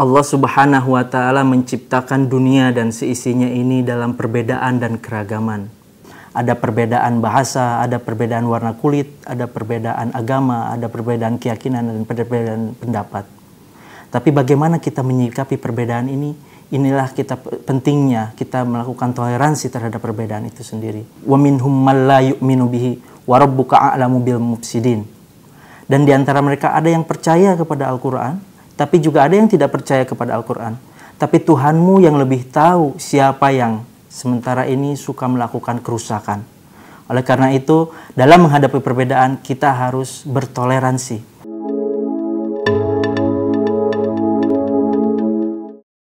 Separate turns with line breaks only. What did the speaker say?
Allah Subhanahu wa taala menciptakan dunia dan seisinya ini dalam perbedaan dan keragaman. Ada perbedaan bahasa, ada perbedaan warna kulit, ada perbedaan agama, ada perbedaan keyakinan dan perbedaan pendapat. Tapi bagaimana kita menyikapi perbedaan ini? Inilah kita pentingnya kita melakukan toleransi terhadap perbedaan itu sendiri. Wa minhum man la yu'minu bihi wa. Dan di antara mereka ada yang percaya kepada Al-Qur'an, tapi juga ada yang tidak percaya kepada Al-Quran. Tapi Tuhanmu yang lebih tahu siapa yang sementara ini suka melakukan kerusakan. Oleh karena itu, dalam menghadapi perbedaan, kita harus bertoleransi.